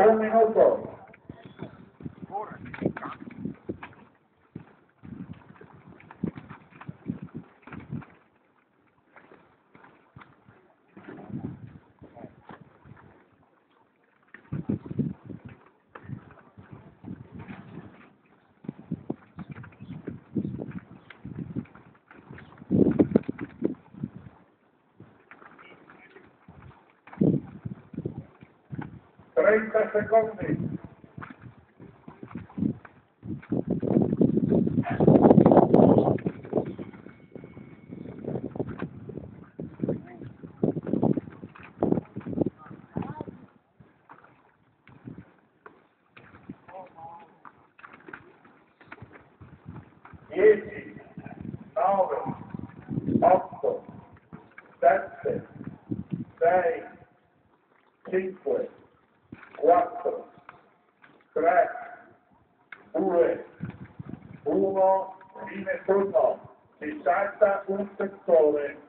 هم ينظر 30 secondi. Dieci, 4, 3, 2, 1, fine turno, si salta un settore.